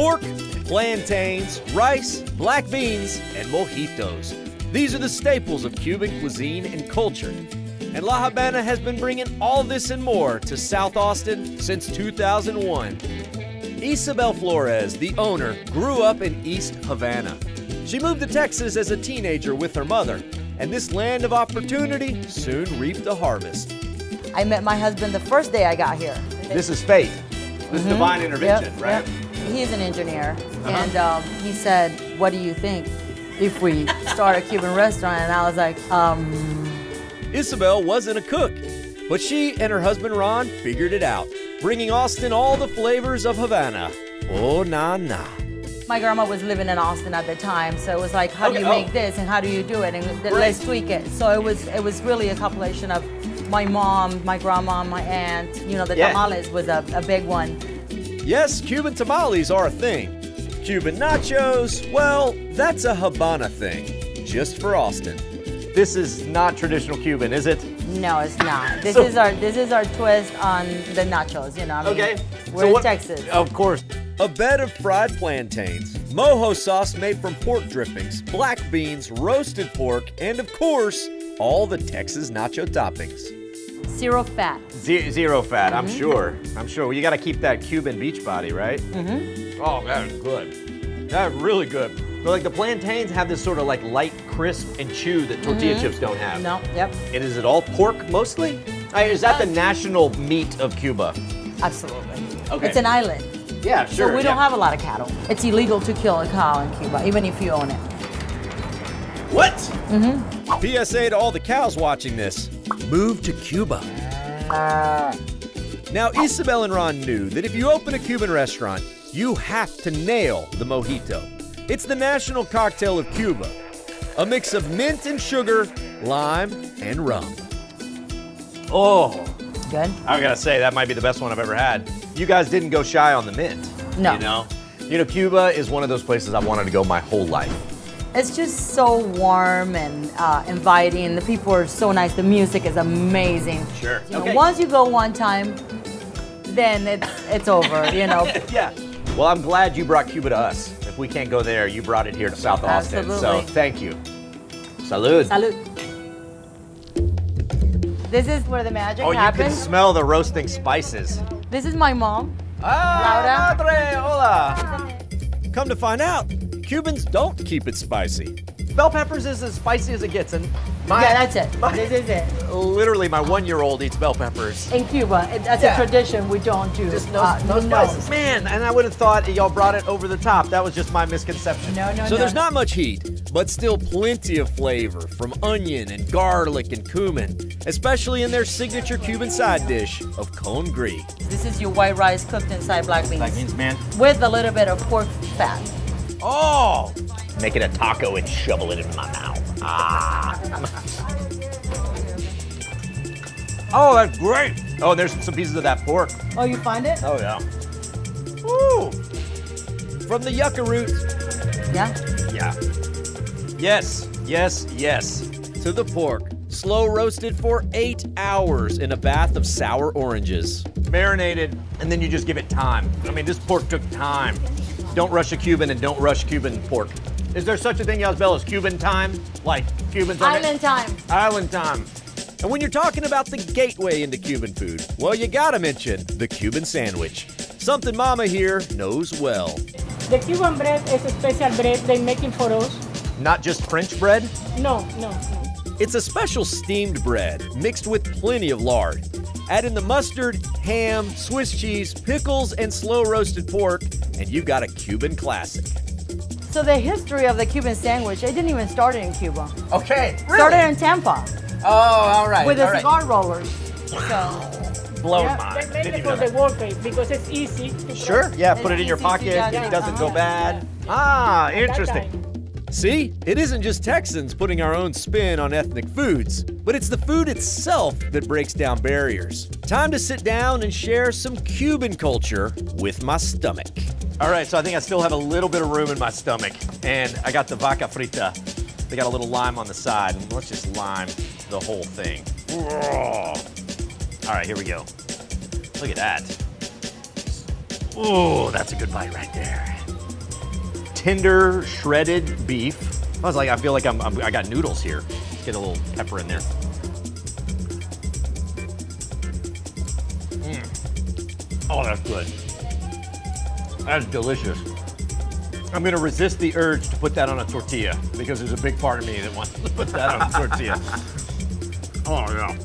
pork, plantains, rice, black beans, and mojitos. These are the staples of Cuban cuisine and culture. And La Habana has been bringing all this and more to South Austin since 2001. Isabel Flores, the owner, grew up in East Havana. She moved to Texas as a teenager with her mother, and this land of opportunity soon reaped a harvest. I met my husband the first day I got here. This is fate. This is mm-hmm. divine intervention, Yep, right? yep. He's an engineer, and um, he said, "What do you think if we start a Cuban restaurant?" And I was like, um, Isabel wasn't a cook, but she and her husband Ron figured it out, bringing Austin all the flavors of Havana. Oh, na na. "My grandma was living in Austin at the time, so it was like, how do Okay, you oh. make this and how do you do it, and Right. let's tweak it." So it was it was really a compilation of my mom, my grandma, my aunt. You know, the Yeah. tamales was a, a big one. Yes, Cuban tamales are a thing. Cuban nachos, well, that's a Habana thing, just for Austin. This is not traditional Cuban, is it? No, it's not. This So- is our this is our twist on the nachos. You know, I mean, Okay. we're so in what- Texas. Of course. A bed of fried plantains, mojo sauce made from pork drippings, black beans, roasted pork, and of course, all the Texas nacho toppings. Zero fat. Ze- zero fat, I'm sure. I'm sure. Well, you got to keep that Cuban beach body, right? Mm-hmm. Oh, that is good. That's really good. But like the plantains have this sort of like light crisp and chew that tortilla chips don't have. No, yep, And is it all pork mostly? Uh, is that the national meat of Cuba? absolutely. Okay. It's an island. Yeah, So we don't have a lot of cattle. It's illegal to kill a cow in Cuba, even if you own it. What? Mm-hmm. PSA to all the cows watching this. Move to Cuba. Now, Isabel and Ron knew that if you open a Cuban restaurant, you have to nail the mojito. It's the national cocktail of Cuba. A mix of mint and sugar, lime, and rum. Oh, Good. I gotta say, that might be the best one I've ever had. You guys didn't go shy on the mint. No. You know? You know, Cuba is one of those places I wanted to go my whole life. It's just so warm and uh, inviting. The people are so nice. The music is amazing. Sure. You know, Okay. once you go one time, then it's it's over. You know. Yeah. Well, I'm glad you brought Cuba to us. If we can't go there, you brought it here to South Austin. Absolutely. So thank you. Salud. Salud. This is where the magic happens. Oh, you can smell the roasting spices. This is my mom. Ah, Laura. madre, hola. Come to find out, Cubans don't keep it spicy. Bell peppers is as spicy as it gets, and my, yeah, that's it. my- This is it. literally my one-year-old eats bell peppers. In Cuba, it, that's Yeah. a tradition. We don't do. Just no, uh, no spices. Man, and I would have thought y'all brought it over the top. That was just my misconception. No, no, no. So no. there's not much heat, but still plenty of flavor from onion and garlic and cumin, especially in their signature Cuban side dish of congrí. This is your white rice cooked inside black beans. That means, man. With a little bit of pork fat. Oh! Make it a taco and shovel it in my mouth. Ah. oh, that's great. Oh, there's some pieces of that pork. Oh, you find it? Oh, yeah. Woo! From the yucca root. Yeah. Yeah. Yes, yes, yes. To the pork. Slow roasted for eight hours in a bath of sour oranges. Marinated, and then you just give it time. I mean, this pork took time. Don't rush a Cuban and don't rush Cuban pork. Is there such a thing, Isabel, as Cuban time? Like Cubans on it? Island time. Island time. And when you're talking about the gateway into Cuban food, well, you gotta mention the Cuban sandwich. Something Mama here knows well. The Cuban bread is a special bread they making for us. Not just French bread, No, no, no. It's a special steamed bread mixed with plenty of lard. Add in the mustard, ham, Swiss cheese, pickles, and slow roasted pork, and you've got a Cuban classic. So the history of the Cuban sandwich, it didn't even start in Cuba. Okay, Started in Tampa Oh, all right. with the cigar rollers. So Blows Yeah, mine. They Didn't make even it know for the that. workers because it's easy. to Sure, yeah, put it in your pocket. yeah, It yeah, doesn't go bad. Ah, interesting. See, it isn't just Texans putting our own spin on ethnic foods, but it's the food itself that breaks down barriers. Time to sit down and share some Cuban culture with my stomach. All right, so I think I still have a little bit of room in my stomach, and I got the vaca frita. They got a little lime on the side, and let's just lime the whole thing. All right, here we go. Look at that. Oh, that's a good bite right there. tender shredded beef. I was like, I feel like I'm, I'm I got noodles here. Get a little pepper in there. Mm. Oh, that's good. That's delicious. I'm gonna resist the urge to put that on a tortilla because there's a big part of me that wants to put that on a tortilla. Oh yeah.